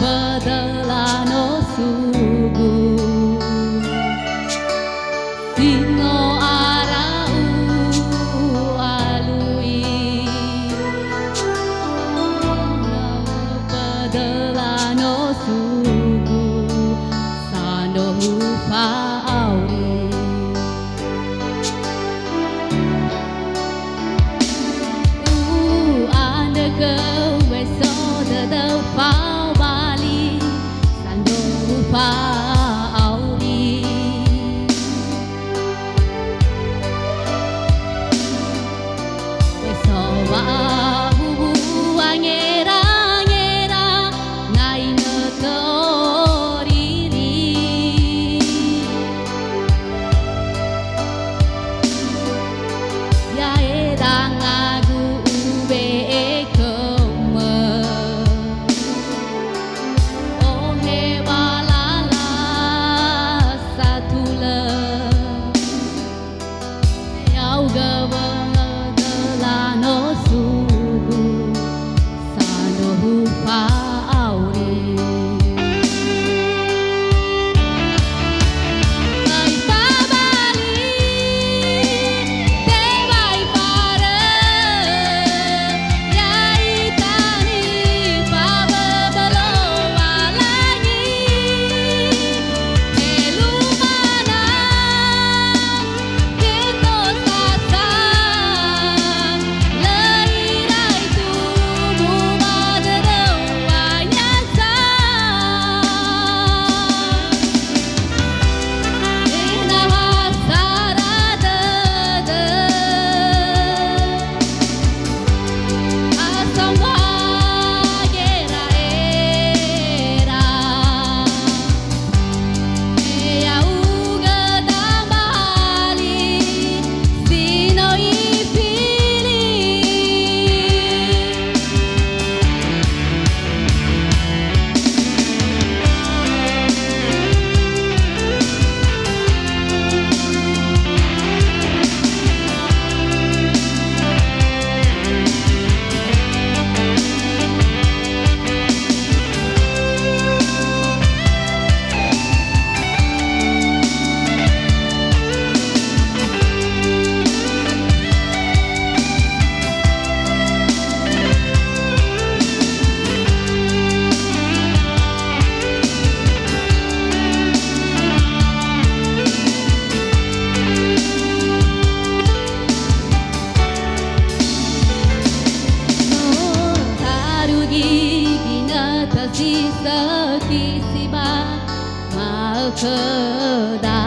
apă I know. 可大。